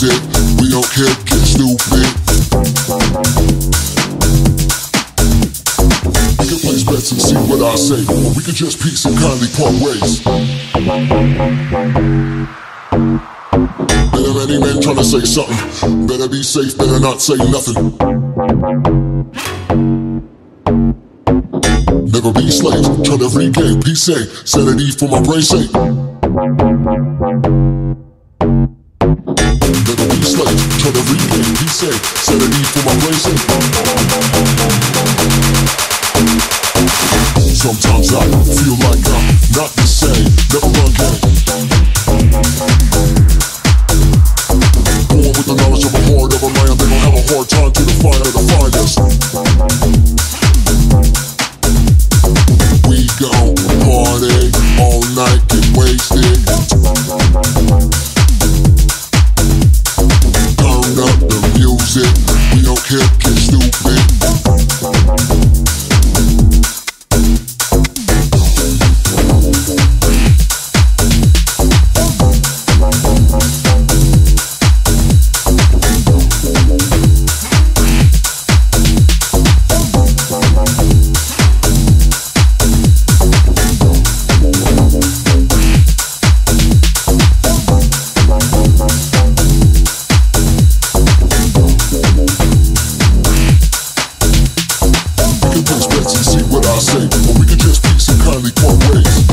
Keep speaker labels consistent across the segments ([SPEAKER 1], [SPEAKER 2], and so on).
[SPEAKER 1] We don't care, get stupid. We can place bets and see what I say, or we can just peace and kindly part ways. Better any man trying to say something. Better be safe, better not say nothing. Never be slaves, try to regain peace, say, sanity for my brain sake. Slaves, try to regain peace, say, sanity for my sake. Sometimes I feel like I'm not the same, never game. Born with the knowledge of a heart of a lion, they gon' have a hard time to define or define us. We gon' party all night, get wasted. We Say, or we can just peace and kindly part ways.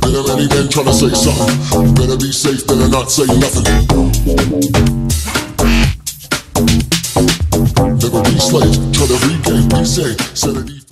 [SPEAKER 1] Better any man trying to say something. Better be safe, better not say nothing. Never be slaves, try to regain peace, sanity.